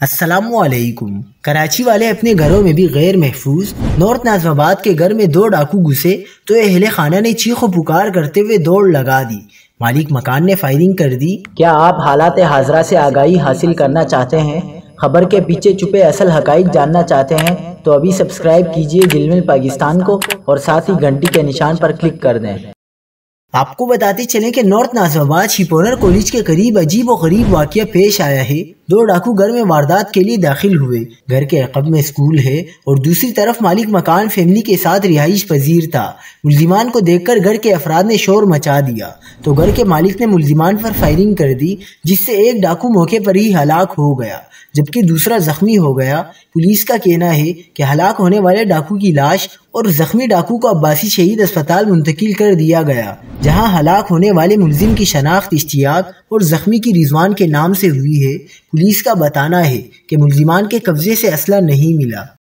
असलकुम कराची वाले अपने घरों में भी गैर महफूज नॉर्थ नाजमाबाद के घर में दो डाकू घुसे तो अहले खाना ने चीखो पुकार करते हुए दौड़ लगा दी मालिक मकान ने फायरिंग कर दी क्या आप हालात हाजरा से आगाही हासिल करना चाहते हैं? खबर के पीछे छुपे असल हकाइक जानना चाहते हैं तो अभी सब्सक्राइब कीजिए गिलमिल पाकिस्तान को और साथ ही घंटी के निशान पर क्लिक कर दें। आपको बताते चले कि नॉर्थ नाजमाबाद शिपोनर कॉलेज के करीब अजीब और गरीब वाक्य पेश आया है। दो डाकू घर में वारदात के लिए दाखिल हुए। घर के अकब में स्कूल है और दूसरी तरफ़ मालिक मकान फैमिली के साथ रिहाइश पजीर था। मुलजिमान को देखकर घर के अफराद ने शोर मचा दिया। तो घर के मालिक ने मुलजिमान पर फायरिंग कर दी, जिससे एक डाकू मौके पर ही हलाक हो गया, जबकि दूसरा जख्मी हो गया। पुलिस का कहना है कि हलाक होने वाले डाकू की लाश और जख्मी डाकू को अब्बासी शहीद अस्पताल मुंतकिल कर दिया गया, जहाँ हलाक होने वाले मुलजिम की शनाख्त, इश्तियाक और जख्मी की रिजवान के नाम से हुई है। पुलिस का बताना है कि मुलजिमान के कब्जे से असला नहीं मिला।